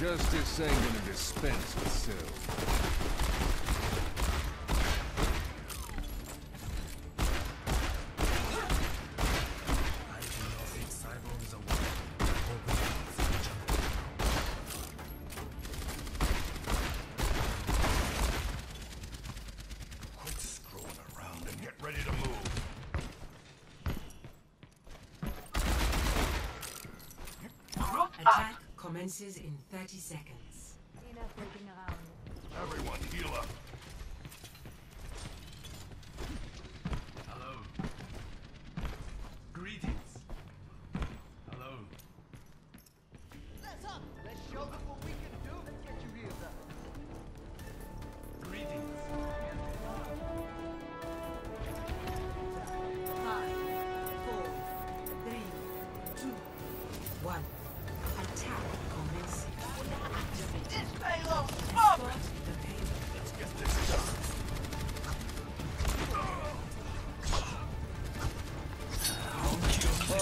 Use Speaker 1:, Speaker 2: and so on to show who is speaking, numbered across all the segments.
Speaker 1: Justice ain't gonna dispense with
Speaker 2: silver. commences in 30 seconds.
Speaker 3: Everyone heal up.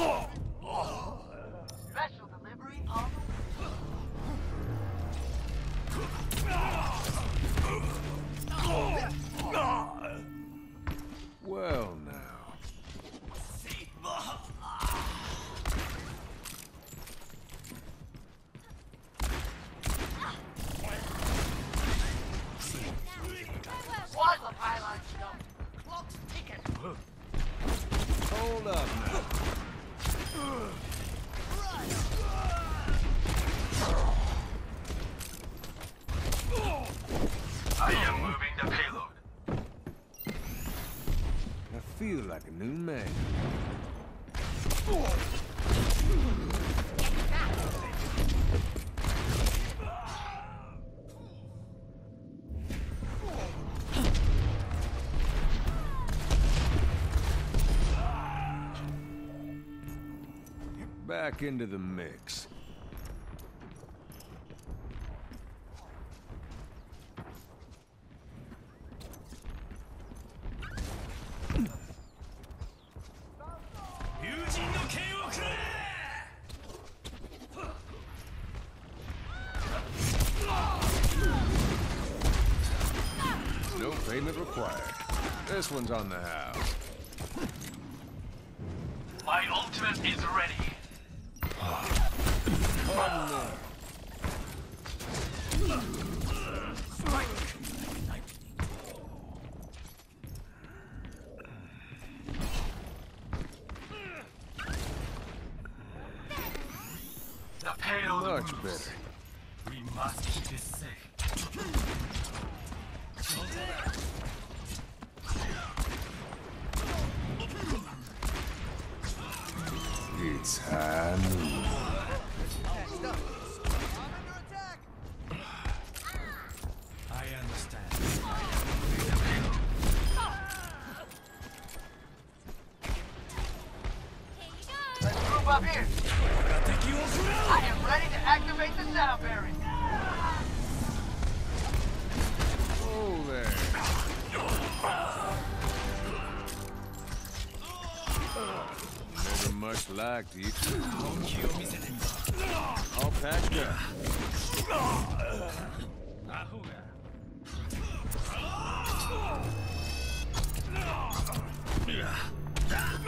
Speaker 1: Oh! like a new man. Back into the mix. Payment required. This one's on the house.
Speaker 4: My ultimate is ready.
Speaker 1: Oh,
Speaker 4: no. Strike!
Speaker 1: Much better.
Speaker 5: up here. I am ready to activate the sound barrier.
Speaker 1: Much liked it. All packed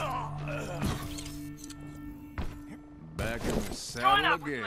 Speaker 1: up back in the saddle again.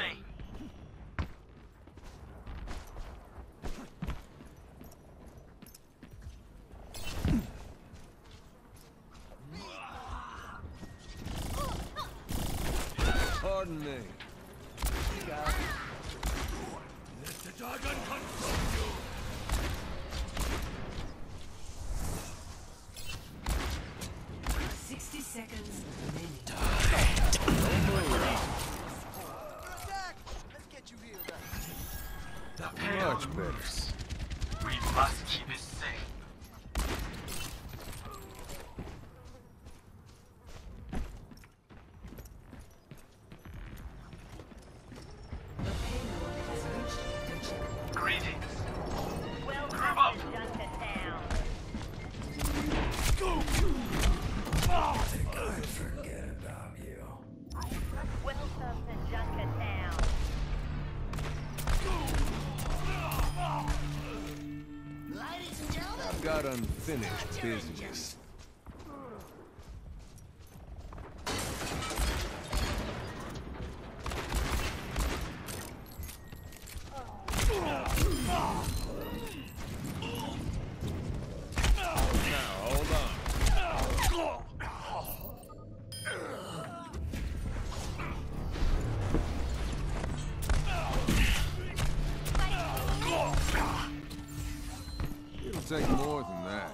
Speaker 6: Welcome to Junkertown.
Speaker 1: I've got unfinished business. Now, take more than that.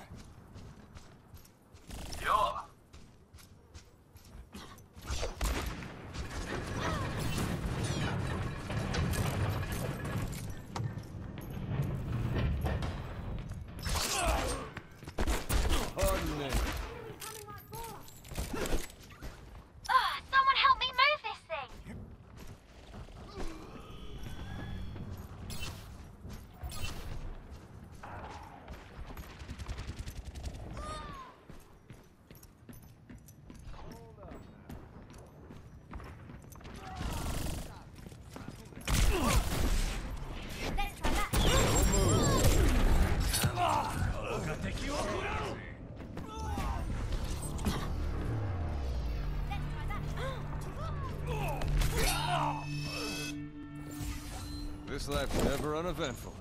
Speaker 6: This
Speaker 1: life's never uneventful.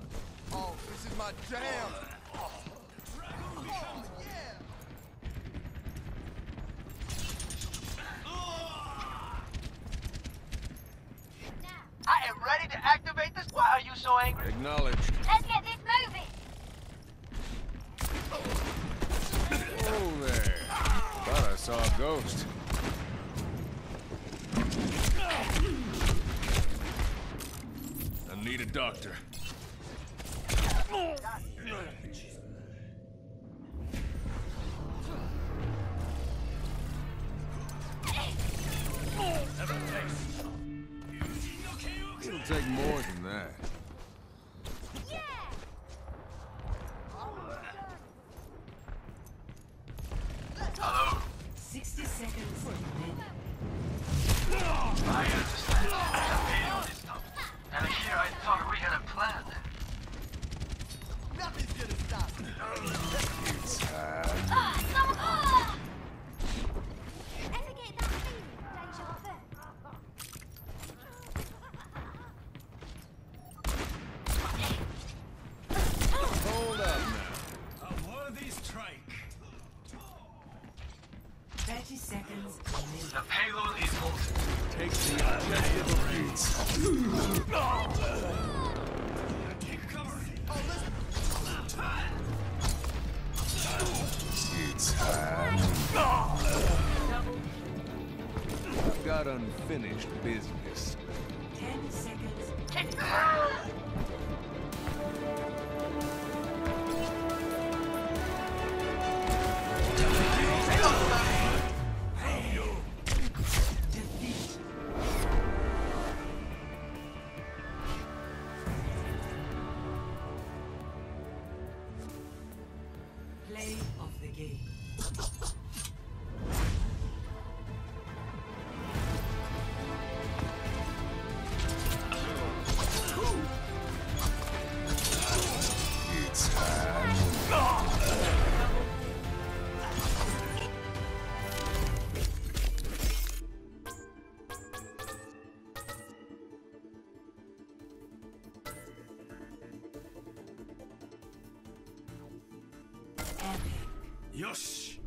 Speaker 7: Oh, this is my jam.
Speaker 5: I am ready to activate this. Why are you so angry?
Speaker 1: Acknowledged.
Speaker 6: Let's get this moving!
Speaker 1: Oh there. Thought I saw a ghost. Need a doctor. It'll take Take the objective of peace.
Speaker 3: Take cover.
Speaker 1: It's time. I've got unfinished business.
Speaker 2: 10 seconds. よ
Speaker 3: し。